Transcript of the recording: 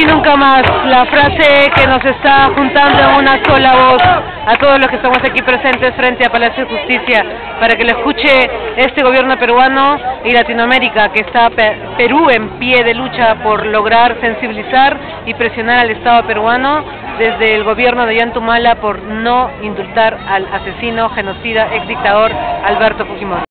y nunca más, la frase que nos está juntando en una sola voz a todos los que estamos aquí presentes frente a Palacio de Justicia, para que lo escuche este gobierno peruano y Latinoamérica, que está Perú en pie de lucha por lograr sensibilizar y presionar al Estado peruano desde el gobierno de Yantumala por no indultar al asesino, genocida, ex dictador Alberto Fujimori.